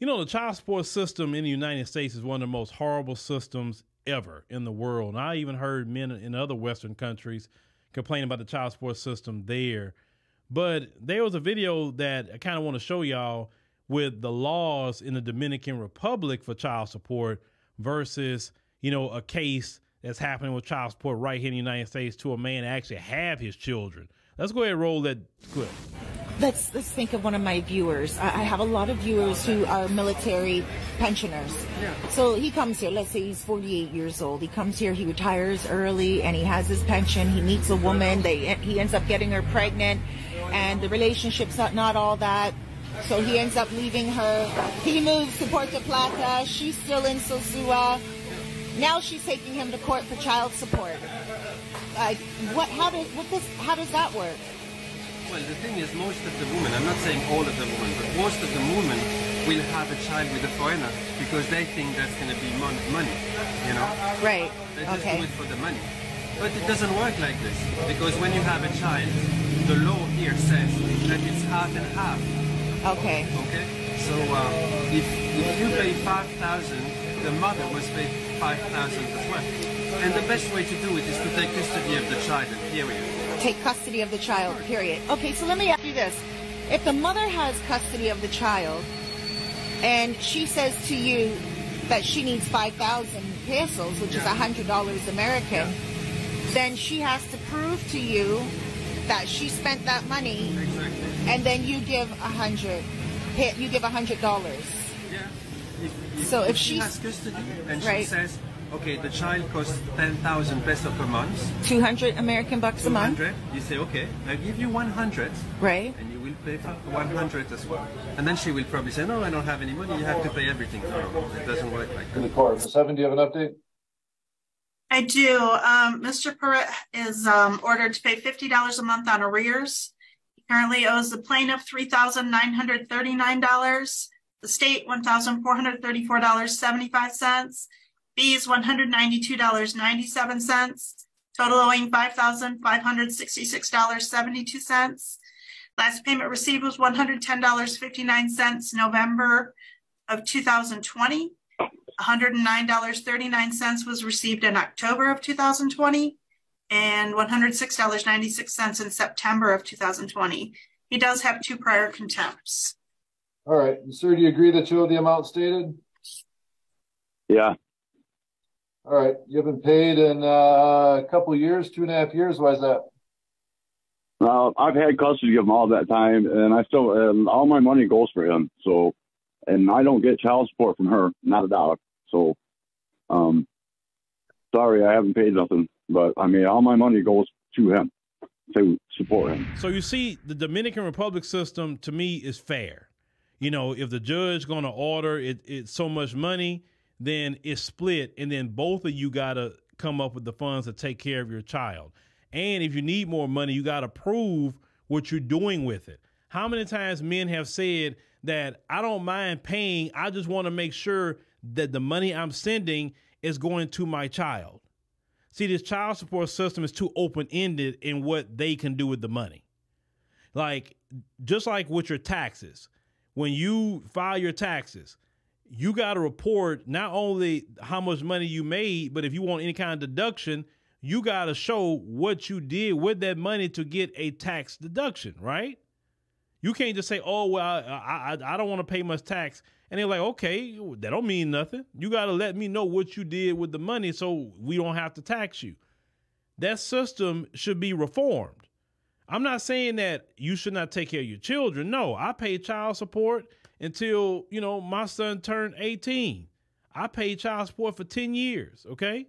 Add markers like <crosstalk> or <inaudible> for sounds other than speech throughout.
You know, the child support system in the United States is one of the most horrible systems ever in the world. And I even heard men in other Western countries complain about the child support system there. But there was a video that I kind of want to show y'all with the laws in the Dominican Republic for child support versus, you know, a case that's happening with child support right here in the United States to a man actually have his children. Let's go ahead and roll that clip. Let's let's think of one of my viewers. I, I have a lot of viewers who are military pensioners. Yeah. So he comes here. Let's say he's 48 years old. He comes here. He retires early, and he has his pension. He meets a woman. They he ends up getting her pregnant, and the relationship's not, not all that. So he ends up leaving her. He moves to Puerto Plata. She's still in Sosua. Now she's taking him to court for child support. Like what? How does what this? How does that work? Well, the thing is, most of the women, I'm not saying all of the women, but most of the women will have a child with a foreigner because they think that's going to be mon- money, you know? Right. They just Okay. do it for the money. But it doesn't work like this because when you have a child, the law here says that it's half and half. Okay. Okay? So uh, if, if you pay 5,000, the mother must pay 5,000 as well. And the best way to do it is to take custody of the child, period. Take custody of the child. Period. Okay. So let me ask you this: If the mother has custody of the child, and she says to you that she needs five thousand pesos, which is Yeah. a hundred dollars American, then she has to prove to you that she spent that money, Exactly. and then you give a hundred. You give a hundred dollars. Yeah. If, if, So if if she has custody and Right. she says, okay, the child costs 10,000 pesos per month. 200 American bucks 200. a month. You say, okay, I give you 100. Right. And you will pay 100 as well. And then she will probably say, no, I don't have any money. You have to pay everything. No, it doesn't work like that. In the car, do you have an update? I do. Um, Mr. Perret is um, ordered to pay $50 a month on arrears. He currently owes the plaintiff $3,939, the state $1,434.75, fees one hundred ninety-two dollars ninety-seven cents, total owing five thousand five hundred sixty-six dollars seventy-two cents. Last payment received was one hundred ten dollars fifty-nine cents November of two thousand twenty. $109.39 was received in October of 2020 and $106.96 in September of 2020. He does have two prior contempts. All right, sir, do you agree that you owe the amount stated? Yeah, All right, you haven't paid in uh, a couple years, two and a half years. Why is that? uh, I've had custody of him all that time, and I still, and all my money goes for him. So, and I don't get child support from her, not a dollar. So, um, sorry, I haven't paid nothing, but I mean, all my money goes to him to support him. So you see, the Dominican Republic system to me is fair. You know, if the judge going to order it, it's so much money, then it's split, and then both of you got to come up with the funds to take care of your child. And if you need more money, you got to prove what you're doing with it. How many times men have said that I don't mind paying, I just want to make sure that the money I'm sending is going to my child. See, this child support system is too open ended in what they can do with the money. Like, just like with your taxes, when you file your taxes, you got to report not only how much money you made, but if you want any kind of deduction, you got to show what you did with that money to get a tax deduction, right? You can't just say, "Oh, well, I I, I don't want to pay much tax," and they're like, "Okay, that don't mean nothing. You got to let me know what you did with the money, so we don't have to tax you." That system should be reformed. I'm not saying that you should not take care of your children. No, I pay child support until you know my son turned 18. I paid child support for 10 years. Okay.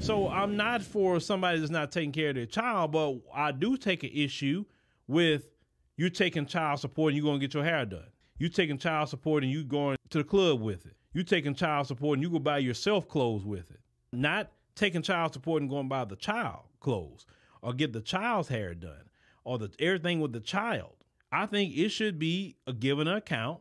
So I'm not for somebody that's not taking care of their child, but I do take an issue with you taking child support and you're going to get your hair done. You taking child support and you going to the club with it. You taking child support and you go buy yourself clothes with it. Not taking child support and going buy the child clothes or get the child's hair done or the everything with the child. I think it should be a given account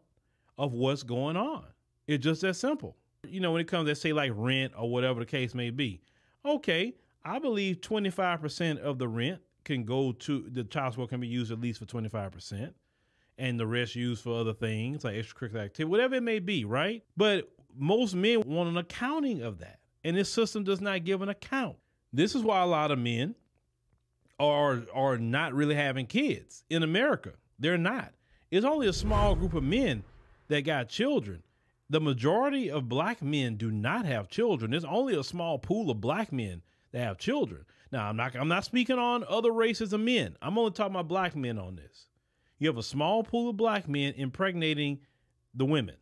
of what's going on. It's just that simple. You know, when it comes to say like rent or whatever the case may be. Okay, I believe 25% of the rent can go to the child support can be used at least for 25%. and the rest used for other things like extracurricular activity, whatever it may be, right? But most men want an accounting of that. And this system does not give an account. This is why a lot of men are are not really having kids in America. They're not. It's only a small group of men that got children. The majority of black men do not have children. There's only a small pool of black men that have children. Now, I'm not I'm not speaking on other races of men. I'm only talking about black men on this. You have a small pool of black men impregnating the women.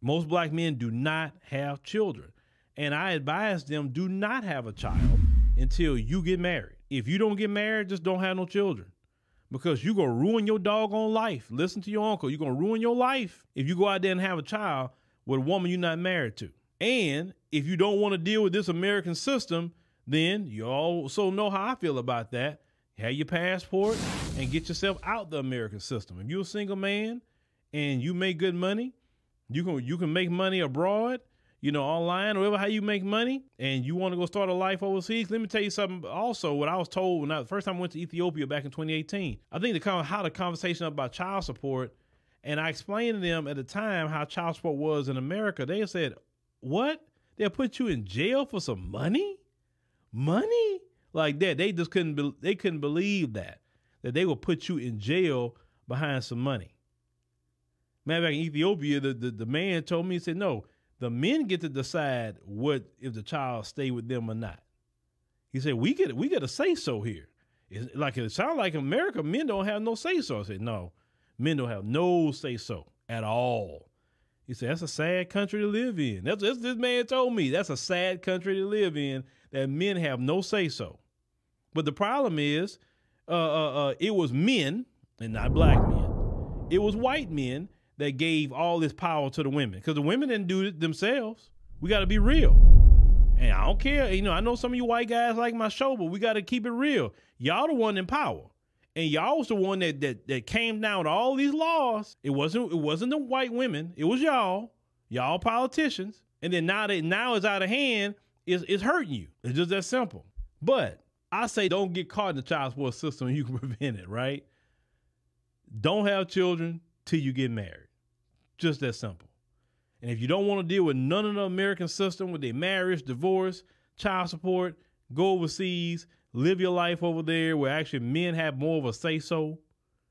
Most black men do not have children. And I advise them do not have a child until you get married. If you don't get married, just don't have no children. Because you're gonna ruin your doggone life. Listen to your uncle. You're gonna ruin your life if you go out there and have a child with a woman you're not married to. And if you don't want to deal with this American system, then you also know how I feel about that. Have your passport and get yourself out the American system. If you're a single man and you make good money, you can you can make money abroad, you know, online or whatever how you make money, and you want to go start a life overseas. Let me tell you something. Also, what I was told when I the first time I went to Ethiopia back in 2018, I think the how the conversation about child support, and I explained to them at the time how child support was in America. They said, "What? They'll put you in jail for some money? Money?" Like that. They just couldn't be, they couldn't believe that that they would put you in jail behind some money. Matter of fact, in Ethiopia, the, the, the man told me, he said, no, the men get to decide what if the child stay with them or not. He said, we get we get a say so here. It's like it sounds like America, men don't have no say so. I said, no, men don't have no say so at all. He said, that's a sad country to live in. That's, that's this man told me. That's a sad country to live in that men have no say so. But the problem is, uh, uh, uh, it was men and not black men. It was white men that gave all this power to the women because the women didn't do it themselves. We got to be real. And I don't care. You know, I know some of you white guys like my show, but we got to keep it real. Y'all the one in power. And y'all was the one that, that that came down with all these laws. It wasn't it wasn't the white women. It was y'all. Y'all politicians. And then now that now it's out of hand, it's, it's hurting you. It's just that simple. But I say don't get caught in the child support system you can <laughs> prevent it, right? Don't have children till you get married. Just that simple. And if you don't want to deal with none of the American system with their marriage, divorce, child support, go overseas, live your life over there where actually men have more of a say so.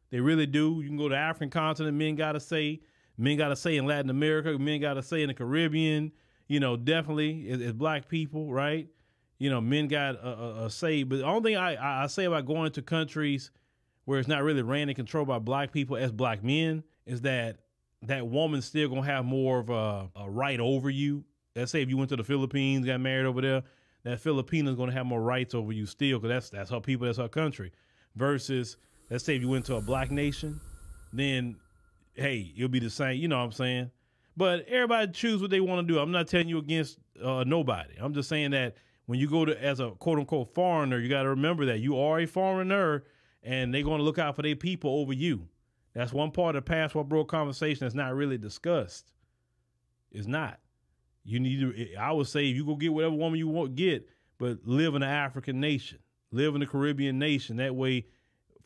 They really do. You can go to African continent, men got to say. Men got to say in Latin America, men got to say in the Caribbean. You know, definitely as, as black people, right? You know, men got a, a, a say. But the only thing I, I say about going to countries where it's not really ran and controlled by black people as black men is that that woman's still gonna have more of a, a right over you. Let's say if you went to the Philippines, got married over there, that Filipina's gonna have more rights over you still, because that's that's her people, that's her country. Versus, let's say if you went to a black nation, then hey, it'll be the same. You know what I'm saying? But everybody choose what they want to do. I'm not telling you against uh, nobody. I'm just saying that when you go to as a quote unquote foreigner, you got to remember that you are a foreigner, and they're going to look out for their people over you. That's one part of the passport bro conversation that's not really discussed. It's not. You need to. I would say if you go get whatever woman you want, get, but live in an African nation, live in a Caribbean nation. That way,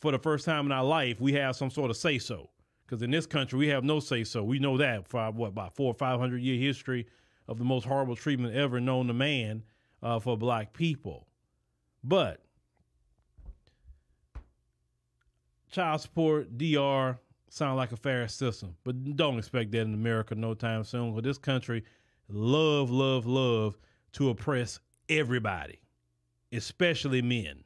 for the first time in our life, we have some sort of say so. Because in this country, we have no say so. We know that for what about four or five hundred year history of the most horrible treatment ever known to man uh, for black people. But child support, DR, sound like a fair system, but don't expect that in America no time soon. Because this country love, love, love to oppress everybody, especially men.